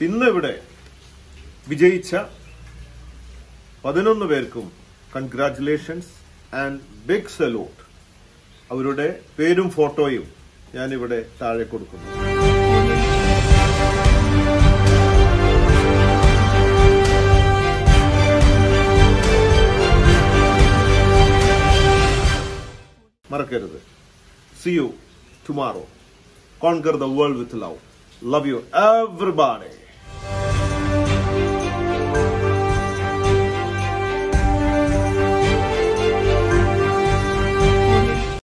ഇന്ന് ഇവിടെ വിജയിച്ച പതിനൊന്ന് പേർക്കും കൺഗ്രാറ്റുലേഷൻസ് ആൻഡ് ബിഗ് സലൂട്ട് അവരുടെ പേരും ഫോട്ടോയും ഞാനിവിടെ താഴെ കൊടുക്കുന്നു. മറക്കരുത്. See you tomorrow conquer the world with love love you everybody